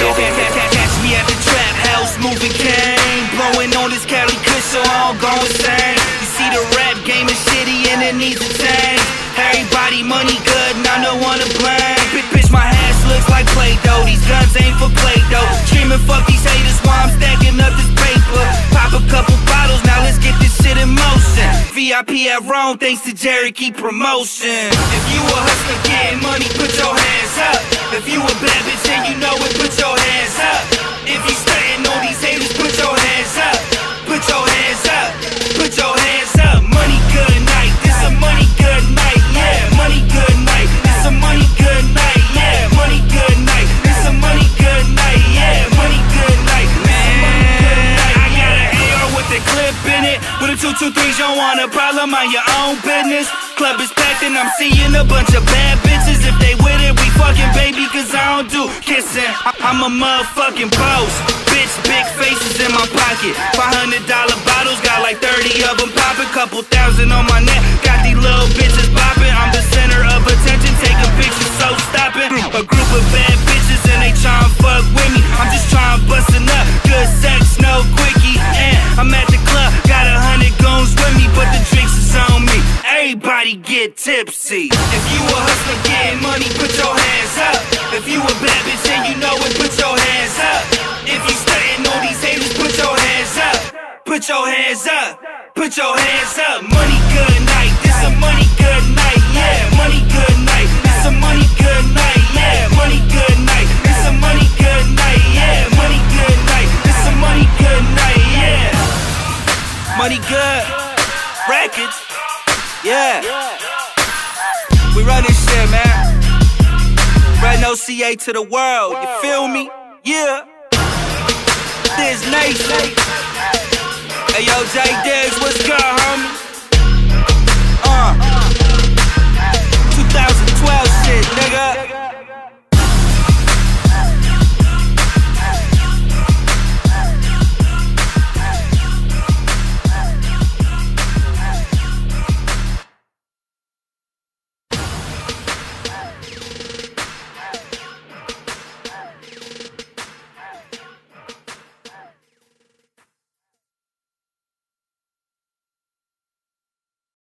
Catch me at the trap house, moving cane. Blowing on this Cali I don't go insane. You see, the rap game is shitty and it needs a change. Everybody money good, not no one to blame. Bitch, my ass looks like Play Doh. These guns ain't for Play Doh. Screaming, fuck these haters while I'm stacking up this paper. Pop a couple bottles, now let's get this shit in motion. VIP at Rome, thanks to Jerry, keep promotion. If you a hustler With a 223, you don't want a problem on your own business. Club is packed and I'm seeing a bunch of bad bitches. If they with it, we fucking baby, cause I don't do kissing. I- I'm a motherfucking boss. Bitch, big faces in my pocket. $500 bottles, got like 30 of them popping. Couple thousand on my neck, got these little bitches bopping. I'm the center of attention, taking pictures, so stopping. A group of bad bitches and they tryna fuck with me. I'm just tryna bustin' up. Good sex, Everybody get tipsy. If you a hustler getting money, put your hands up. If you a bad bitch and you know it, put your hands up. If you stunting on these haters, put your hands up. Put your hands up. Put your hands up. Money good night. This a money good night. Yeah, money good night. This a money good night. Yeah, money good night. This a money good night. Yeah, money good night. This a money good night. Yeah. Money good. Records. Yeah. We run this shit, man. Run OCA to the world. You feel me? Yeah. Thizz Nation. Hey, yo, J Diggs, what's good,